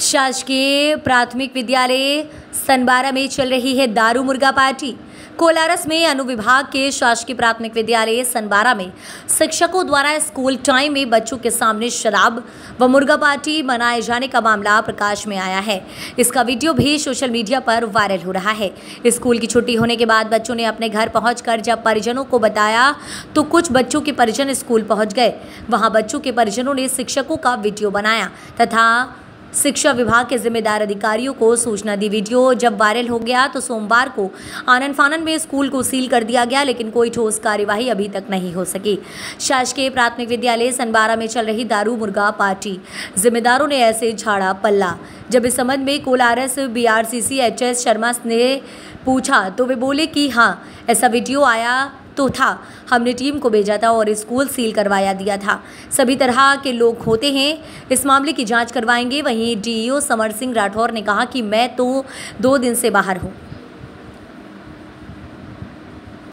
शासकीय प्राथमिक विद्यालय सनबारा में चल रही है दारू मुर्गा पार्टी। कोलारस में अनुविभाग के शासकीय प्राथमिक विद्यालय सनबारा में शिक्षकों द्वारा स्कूल टाइम में बच्चों के सामने शराब व मुर्गा पार्टी मनाए जाने का मामला प्रकाश में आया है। इसका वीडियो भी सोशल मीडिया पर वायरल हो रहा है। स्कूल की छुट्टी होने के बाद बच्चों ने अपने घर पहुंचकर जब परिजनों को बताया तो कुछ बच्चों के परिजन स्कूल पहुँच गए। वहाँ बच्चों के परिजनों ने शिक्षकों का वीडियो बनाया तथा शिक्षा विभाग के जिम्मेदार अधिकारियों को सूचना दी वीडियो। जब वायरल हो गया तो सोमवार को आनंद फानन में स्कूल को सील कर दिया गया, लेकिन कोई ठोस कार्यवाही अभी तक नहीं हो सकी। शासकीय प्राथमिक विद्यालय सनबारा में चल रही दारू मुर्गा पार्टी। जिम्मेदारों ने ऐसे झाड़ा पल्ला। जब इस संबंध में कोलारस एच एस शर्मा ने पूछा तो वे बोले कि हाँ ऐसा वीडियो आया तो था। हमने टीम को भेजा था और स्कूल सील करवाया दिया था। सभी तरह के लोग होते हैं। इस मामले की जाँच करवाएँगे। वहीं डीईओ समर सिंह राठौर ने कहा कि मैं तो दो दिन से बाहर हूँ।